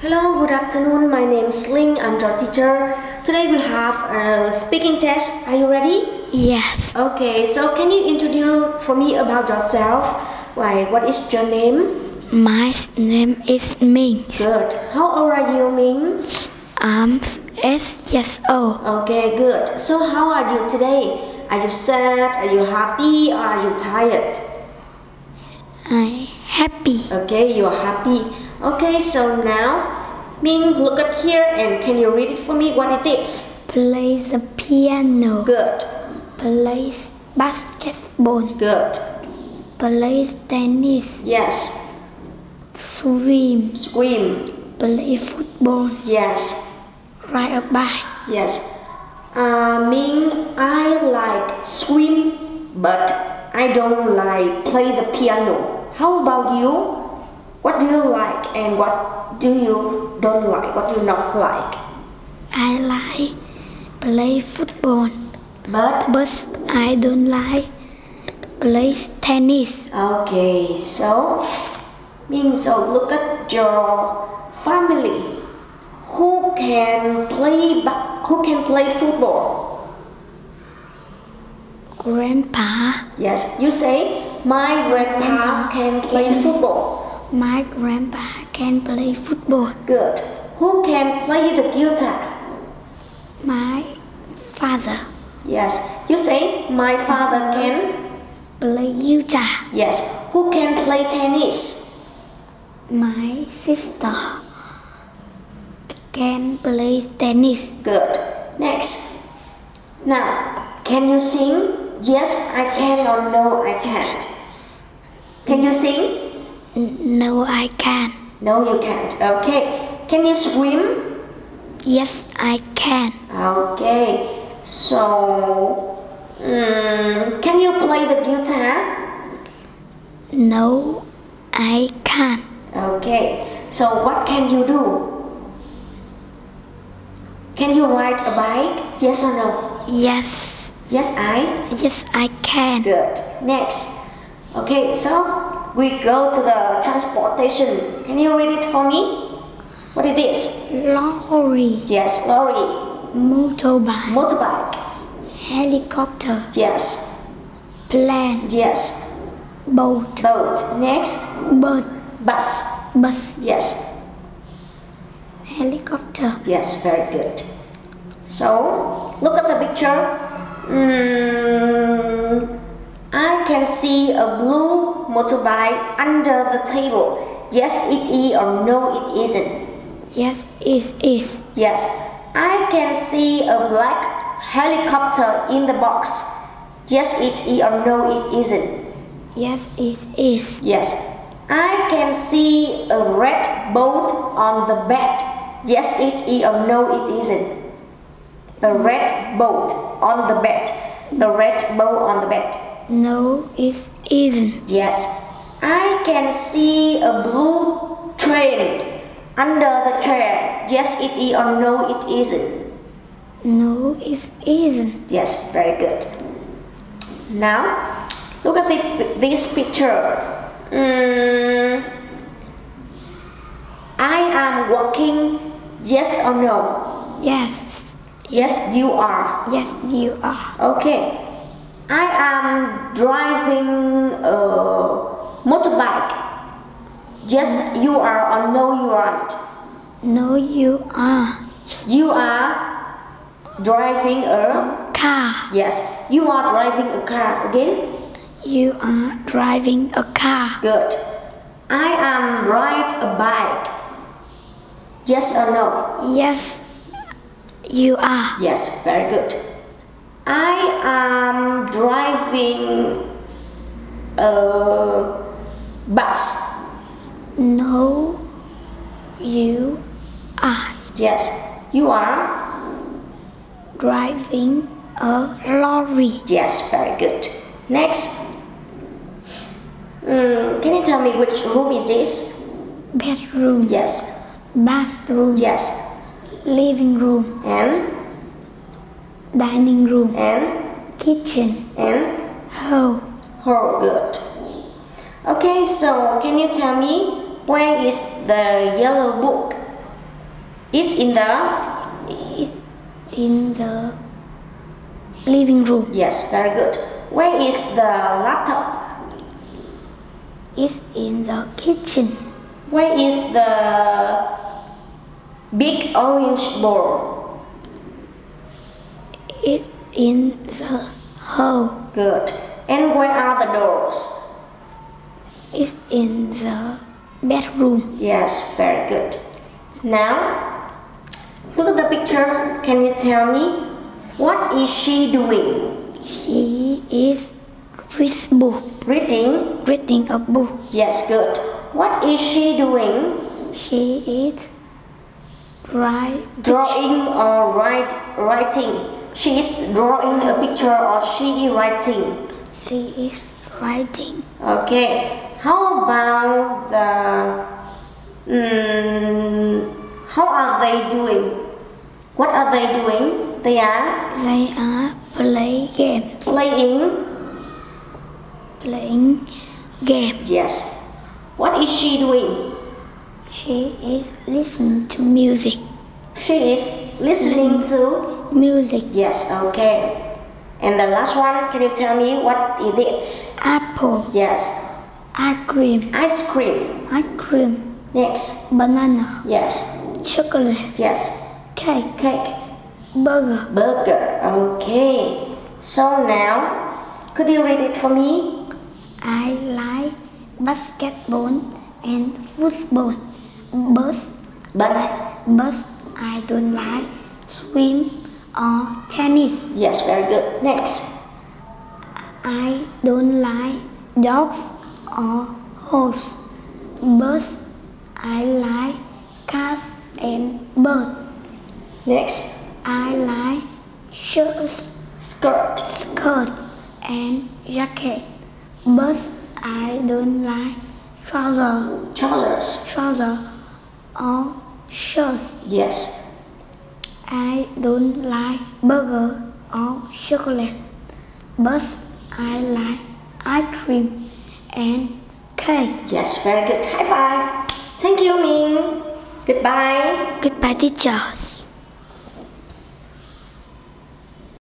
Hello, good afternoon. My name is Ling. I'm your teacher. Today we'll have a speaking test. Are you ready? Yes, Okay, so can you introduce for me about yourself? Why, what is your name? my name is Minh. Good. How old are you, Minh? Um, I'm eight years old. Okay, good. So how are you today? Are you sad? Are you happy? Or are you tired? I'm happy. Okay, you are happy. Okay, so now, Minh, look at here and can you read it for me what it is? Play the piano. Good, Play basketball. good. Play tennis. Yes. Swim. Swim. Play football. Yes. Ride a bike. Yes. Uh, Minh, I like swim, but I don't like play the piano. How about you? What do you like and what do you don't like? What do you not like? I like play football, But but I don't like play tennis. okay, so Minh, so look at your family. Who can play? Who can play football? Grandpa, Yes, you say my grandpa can play football. My grandpa can play football. Good. Who can play the guitar? My father Yes, you say my father can. play guitar. Yes, who can play tennis? My sister can play tennis. Good. Next. Now, can you sing? Yes, I can or no, I can't. Can you sing? No, I can't. No, you can't. Okay. Can you swim? Yes, I can. Okay. So, mm, can you play the guitar? No, I can't. Okay. So, what can you do? Can you ride a bike? Yes or no? Yes, Yes, I. yes, I can. Good. Next. Okay, so we go to the transportation. Can you read it for me? What is? Lorry, Yes, lorry, motorbike, motorbike. helicopter, Yes, plane, yes, boat, boat. Next, bus, bus. bus, Yes, helicopter, yes, very good. So, look at the picture. Mm, I can see a blue motorbike under the table. Yes, it is or no, it isn't. yes, it is. Yes, I can see a black helicopter in the box. Yes, it is or no, it isn't. Yes, it is. Yes, I can see a red boat on the bed. Yes, it is or no, it isn't. A red boat on the bed. A red boat on the bed. No, it isn't. Yes, I can see a blue train under the chair. Yes, it is or no, it isn't. No, it isn't. Yes, very good. Now, look at the, this picture. Mm, I am walking. Yes or no? Yes, Yes, you are. yes, you are. Okay. I am driving a motorbike. Yes, you are or no, you aren't. No, you are. You are driving a. Car. Yes, you are driving a car again. You are driving a car. Good. I am ride a bike. Yes or no? Yes, you are. Yes, very good. I am driving a bus. No, you are Yes, you are. driving a lorry. Yes, very good. Next. Mm, can you tell me which room is this? Bedroom, Yes, bathroom, yes. living room, And, dining room, and, kitchen, and, hall. Oh, good. Okay, so can you tell me where is the yellow book? Is in the It's in the living room. yes, very good. Where is the laptop? It's in the kitchen. Where is the big orange ball? In the hole. Good. And where are the doors? It's in the bedroom. Yes, very good. Now, look at the picture. Can you tell me what is she doing? She is reading book. Reading? Reading a book. Yes, good. What is she doing? She is dry Drawing or write, writing? She is drawing a picture or she is writing? She is writing. Okay. How about the? Mm, how are they doing? What are they doing? They are They are playing game. playing. Playing game. Yes. What is she doing? She is listening to music. She is listening to. Music. Yes. Okay. And the last one, can you tell me what it is? Apple. Yes. Ice cream. Ice cream. Ice cream. Next. Banana. Yes. Chocolate. Yes. Cake. Cake. Burger. Burger. Okay. So now, could you read it for me? I like basketball and football. But, But but I don't like swim or tennis. yes, very good. Next. I don't like dogs or horse. But I like cats and birds. Next. I like shirts, Skirt. skirt and jacket. But I don't like trousers, Trousers. trousers or shirts. Yes. I don't like burger or chocolate. But I like ice cream and cake. Yes, very good. High five. Thank you, Minh. Goodbye. Goodbye, teachers.